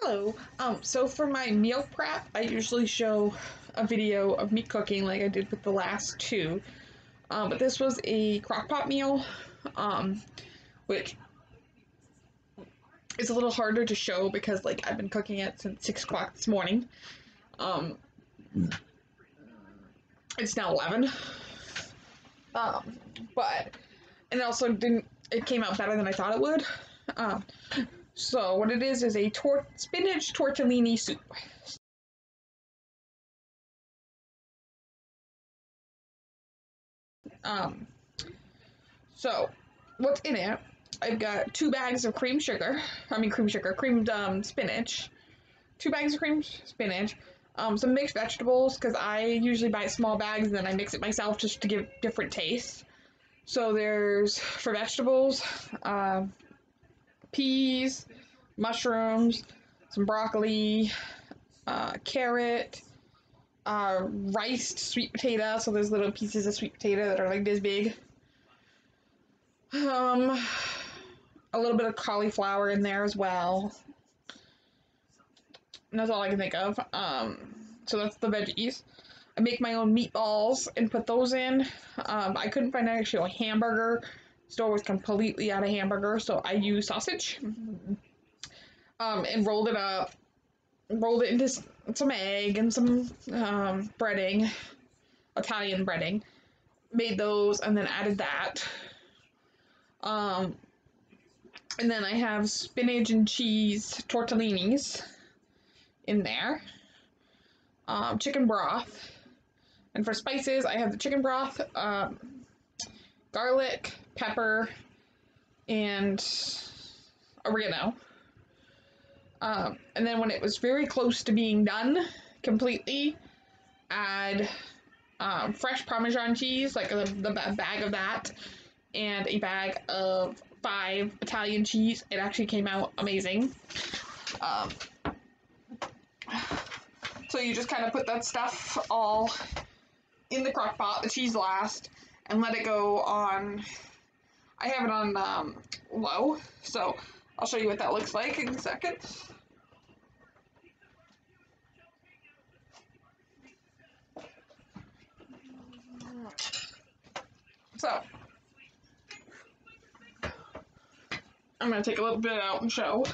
Hello. Um, so for my meal prep, I usually show a video of me cooking like I did with the last two. Um, but this was a crock pot meal, um, which is a little harder to show because like I've been cooking it since six o'clock this morning. Um, it's now eleven. Um, but and also didn't. It came out better than I thought it would. Um, so what it is is a tor- spinach tortellini soup. Um, so what's in it? I've got two bags of cream sugar. I mean cream sugar, creamed um, spinach. Two bags of cream spinach. Um, some mixed vegetables because I usually buy small bags and then I mix it myself just to give different tastes. So there's for vegetables, uh, peas, mushrooms, some broccoli, uh, carrot, uh, sweet potato. So there's little pieces of sweet potato that are like this big. Um, a little bit of cauliflower in there as well. And that's all I can think of. Um, so that's the veggies. I make my own meatballs and put those in. Um, I couldn't find actually a hamburger. Store was completely out of hamburger, so I used sausage. Um, and rolled it up. Rolled it into some egg and some um, breading, Italian breading. Made those and then added that. Um, and then I have spinach and cheese tortellinis in there. Um, chicken broth. And for spices, I have the chicken broth, um, garlic, pepper, and oregano. Um, and then when it was very close to being done completely, add um, fresh Parmesan cheese, like the, the bag of that, and a bag of five Italian cheese. It actually came out amazing. Um, so you just kind of put that stuff all in the crock pot, the cheese last, and let it go on. I have it on um, low, so I'll show you what that looks like in a second. So, I'm going to take a little bit out and show.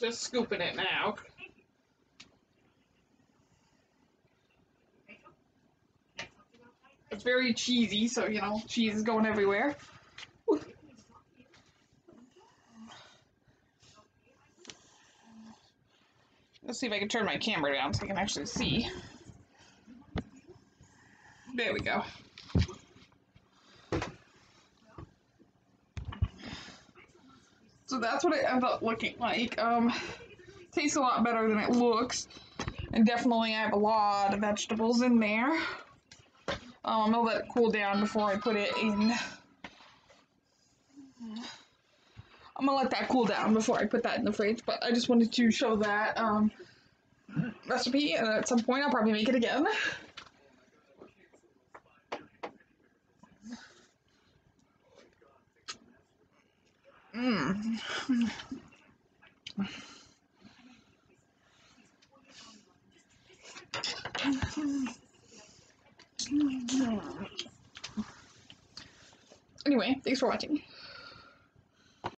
Just scooping it now. It's very cheesy, so you know, cheese is going everywhere. Let's see if I can turn my camera down so I can actually see. There we go. So that's what it ends up looking like. Um, tastes a lot better than it looks. And definitely I have a lot of vegetables in there. Um, I'm gonna let it cool down before I put it in. I'm gonna let that cool down before I put that in the fridge, but I just wanted to show that um, recipe, and at some point I'll probably make it again. Anyway, thanks for watching.